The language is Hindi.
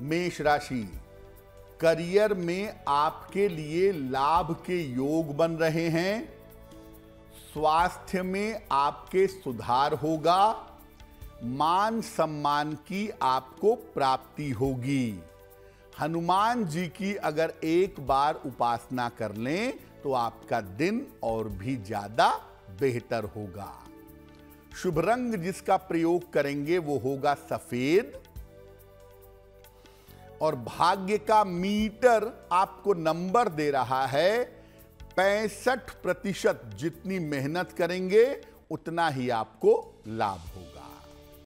मेष राशि, करियर में आपके लिए लाभ के योग बन रहे हैं। स्वास्थ्य में आपके सुधार होगा। मान सम्मान की आपको प्राप्ति होगी। हनुमान जी की अगर एक बार उपासना कर लें तो आपका दिन और भी ज़्यादा बेहतर होगा। शुभ रंग जिसका प्रयोग करेंगे, वो होगा सफ़ेद। और भाग्य का मीटर आपको नंबर दे रहा है, पैंसठ प्रतिशत जितनी मेहनत करेंगे, उतना ही आपको लाभ होगा।